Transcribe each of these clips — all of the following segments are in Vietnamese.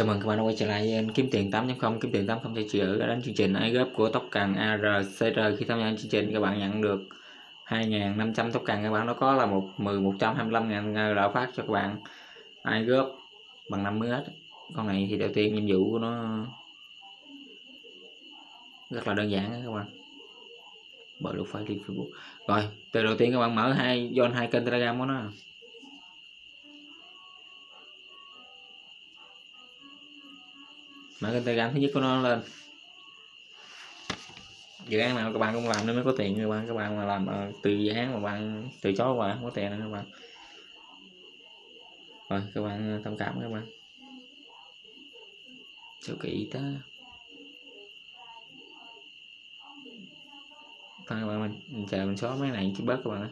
Chào mừng các bạn đã quay trở lại với kiếm tiền 8.0 kiếm tiền 8 không thể chịu đến chương trình iGop của tóc cần ARCR khi tham gia chương trình, các bạn nhận được 2.500 tóc cần các bạn nó có là một 10 125.000 đã phát cho các bạn. iGop bằng 50 hết. Con này thì đầu tiên nhiệm vụ của nó rất là đơn giản các bạn. Bởi lúc phải đi Facebook. Rồi, từ đầu tiên các bạn mở hai, join hai kênh Telegram của nó. Mở kênh telegram thứ nhất của nó lên. Dự án nào các bạn cũng làm nên mới có tiền các bạn. Các bạn mà làm uh, từ dự án mà bạn từ chối mà không có tiền nữa các bạn. Rồi các bạn ờ, thông cảm các bạn. Sao kỹ ta. Thôi các bạn mình, mình chờ mình xóa mấy này chứ bớt các bạn ạ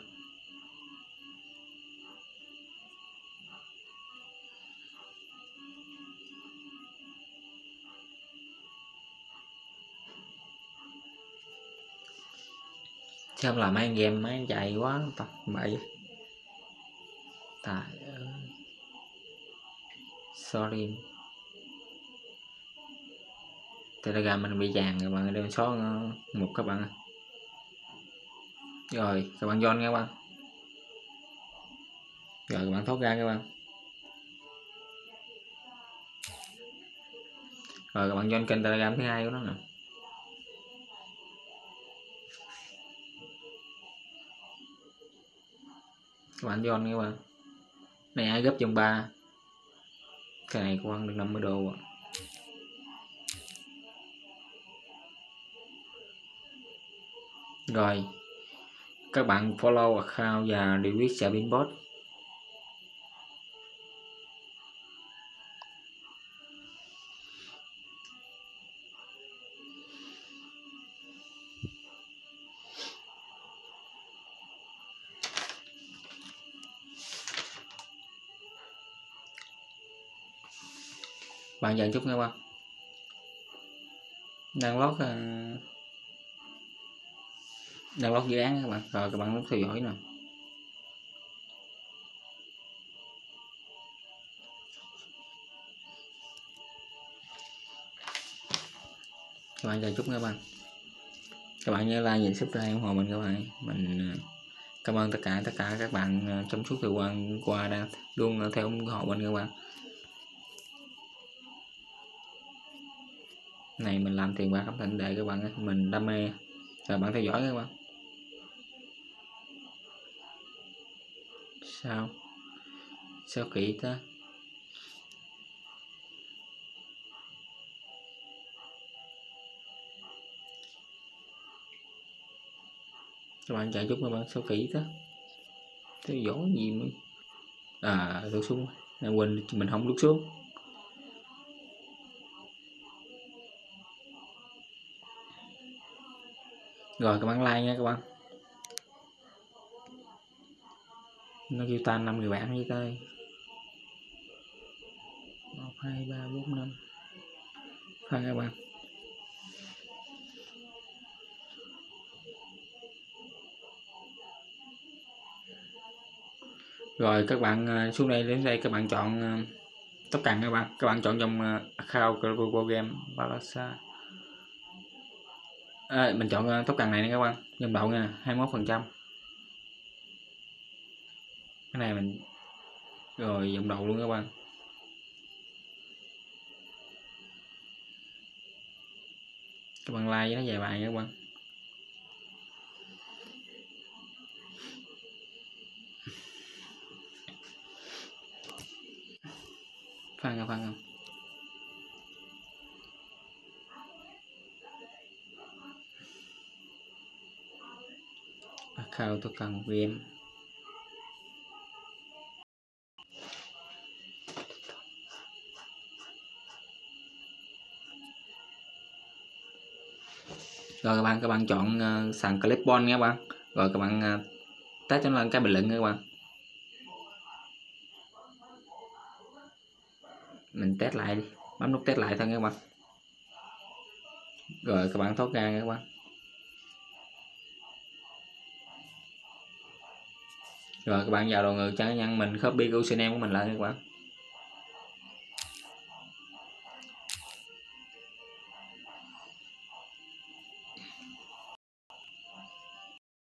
sao là mấy game mấy chạy quá, tập bậy. Tại ờ, sorry. Telegram mình bị vàng các bạn đem số ờ, một các bạn rồi, các bạn join nha các bạn. Rồi, các bạn thoát ra các bạn. Rồi, các bạn join kênh telegram thứ hai của nó nè. Bạn John các bạn này, ai gấp trong 3 cái này của ăn được 50 đô ạ. Rồi, các bạn follow account và delete xạ bot bạn dần chút nha bạn đang lót ờ, đang lót dự án các bạn. Rồi các bạn muốn theo dõi nè. Các bạn chờ chút nha bạn các bạn nhớ like, nhìn subscribe ủng hộ mình các bạn. Mình ờ, cảm ơn tất cả tất cả các bạn ờ, trong suốt thời gian qua đã luôn theo ủng hộ mình các bạn. Này, mình làm tiền bạc không thành đề các bạn mình đam mê. Rồi, bạn theo dõi các bạn. Sao? Sao kỹ ta? Các bạn chạy chút các bạn sao kỹ ta? Theo dõi gì mới à lướt xuống. Quên, mình không lướt xuống. Rồi, các bạn like nha các bạn. Nó kêu tan năm người bạn như đây một, hai, ba, bốn, năm. Hai các bạn. Rồi, các bạn ờ, xuống đây, đến đây các bạn chọn ờ, tóc cằn các bạn. Các bạn chọn trong ờ, account Global Game Balasa à, mình chọn à, tóc cần này nha các bạn. Nhân đậu nha 21 phần trăm. Cái này mình rồi dòng đậu luôn các bạn. Các bạn like với nó vài bài các bạn. Phan không phan không khao tôi cần VM rồi các bạn các bạn chọn uh, sàn clipboard nha các bạn. Rồi các bạn uh, test cho lên cái bình luận nha các bạn. Mình test lại đi. Bấm nút test lại thôi nha các bạn. Rồi các bạn thoát ra nha các bạn. Rồi, các bạn vào đồ người cá nhân mình, copy username của mình lại các bạn.